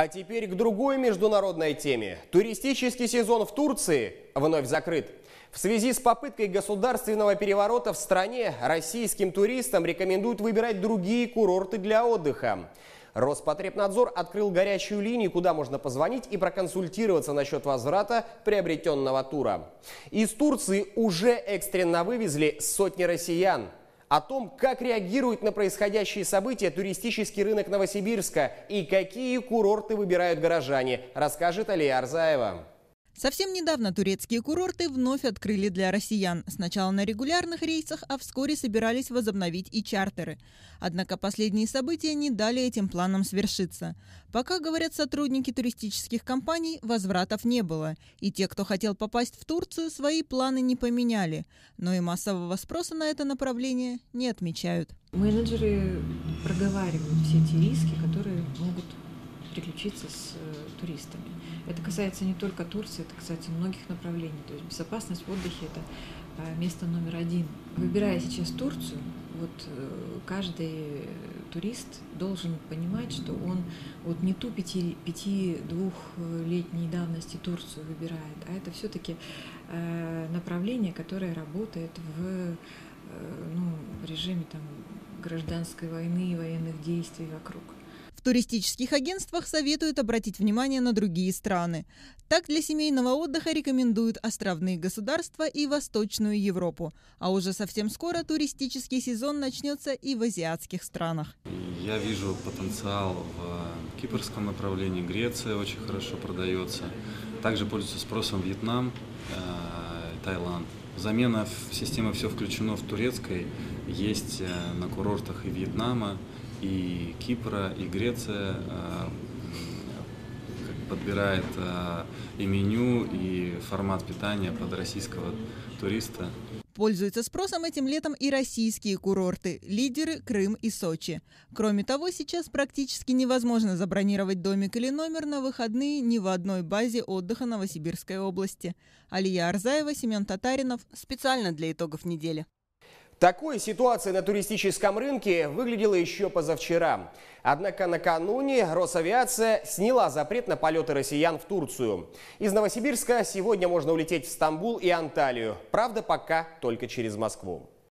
А теперь к другой международной теме. Туристический сезон в Турции вновь закрыт. В связи с попыткой государственного переворота в стране российским туристам рекомендуют выбирать другие курорты для отдыха. Роспотребнадзор открыл горячую линию, куда можно позвонить и проконсультироваться насчет возврата приобретенного тура. Из Турции уже экстренно вывезли сотни россиян. О том, как реагирует на происходящие события туристический рынок Новосибирска и какие курорты выбирают горожане, расскажет Алия Арзаева. Совсем недавно турецкие курорты вновь открыли для россиян. Сначала на регулярных рейсах, а вскоре собирались возобновить и чартеры. Однако последние события не дали этим планам свершиться. Пока, говорят сотрудники туристических компаний, возвратов не было. И те, кто хотел попасть в Турцию, свои планы не поменяли. Но и массового спроса на это направление не отмечают. Менеджеры проговаривают все те риски, которые могут приключиться с э, туристами. Это касается не только Турции, это касается многих направлений. То есть безопасность в отдыхе – это э, место номер один. Выбирая сейчас Турцию, вот э, каждый турист должен понимать, что он вот не ту пяти, пяти двухлетней давности Турцию выбирает, а это все-таки направление, которое работает в ну, режиме там, гражданской войны и военных действий вокруг. В туристических агентствах советуют обратить внимание на другие страны. Так для семейного отдыха рекомендуют островные государства и Восточную Европу. А уже совсем скоро туристический сезон начнется и в азиатских странах. Я вижу потенциал в кипрском направлении. Греция очень хорошо продается. Также пользуется спросом Вьетнам, э, Таиланд. Замена в системы «Все включено» в турецкой есть э, на курортах и Вьетнама, и Кипра, и Греция э, подбирает э, и меню, и формат питания под российского туриста. Пользуются спросом этим летом и российские курорты – лидеры Крым и Сочи. Кроме того, сейчас практически невозможно забронировать домик или номер на выходные ни в одной базе отдыха Новосибирской области. Алия Арзаева, Семен Татаринов. Специально для итогов недели. Такой ситуация на туристическом рынке выглядела еще позавчера. Однако накануне Росавиация сняла запрет на полеты россиян в Турцию. Из Новосибирска сегодня можно улететь в Стамбул и Анталию. Правда, пока только через Москву.